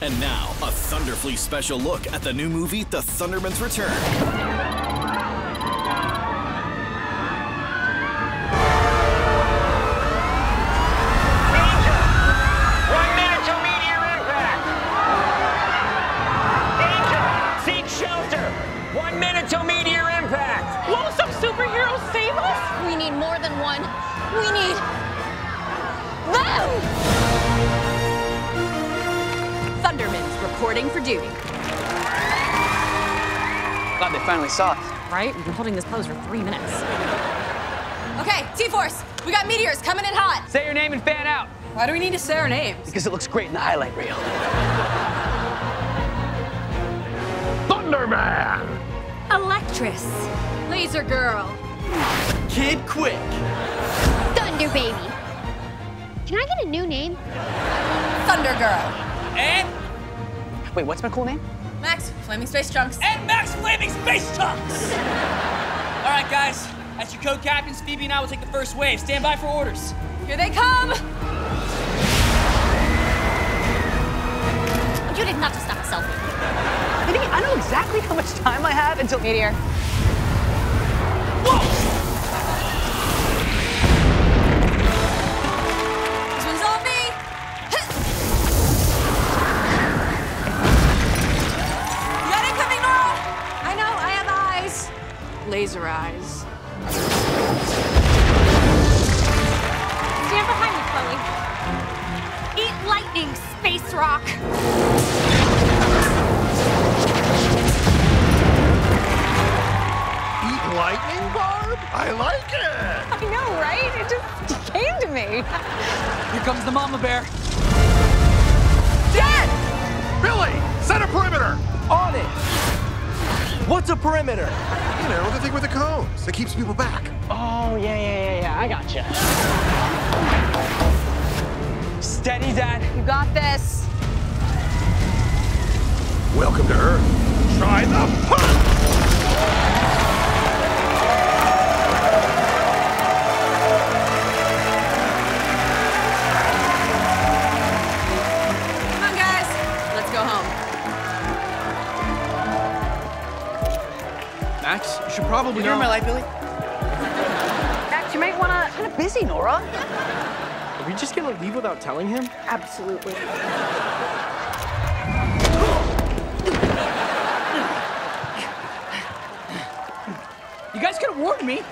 And now, a Thunderfleet special look at the new movie, The Thundermans Return. Danger! One minute meteor impact! Danger! Seek shelter! One minute meteor impact! Won't some save us? We need more than one. We need them! Reporting for duty. Glad they finally saw us. Right? We've been holding this pose for three minutes. Okay, T-Force, we got meteors coming in hot. Say your name and fan out. Why do we need to say our names? Because it looks great in the highlight reel. Thunderman! Electress. Laser Girl. Kid Quick. Thunder Baby. Can I get a new name? Thunder Girl. And. Wait, what's my cool name? Max, Flaming Space Trunks. and Max Flaming Space Chunks! All right, guys. As your co-captains, Phoebe and I will take the first wave. Stand by for orders. Here they come. You did not just stop a selfie. Maybe I know exactly how much time I have until Meteor. Laser eyes. Stand behind me, Chloe. Eat lightning, space rock. Eat lightning, Barb? I like it. I know, right? It just came to me. Here comes the mama bear. Dad! Billy, set a perimeter. On it. What's a perimeter? You know, the thing with the cones that keeps people back. Oh, yeah, yeah, yeah, yeah. I got gotcha. You. Steady, Dad. You got this. Welcome to Earth. Try the punch. Max, you should probably You're in my life, Billy. Max, you might wanna. Kind of busy, Nora. Are we just gonna leave without telling him? Absolutely. You guys could have warned me.